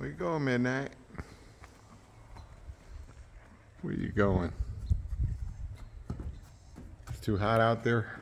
Where you going, Midnight? Where you going? It's too hot out there?